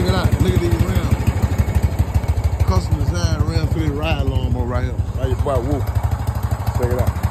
check it out. Look at these rims. Custom design rims for this ride lawnmower right here. Right your boy Woo. Check it out.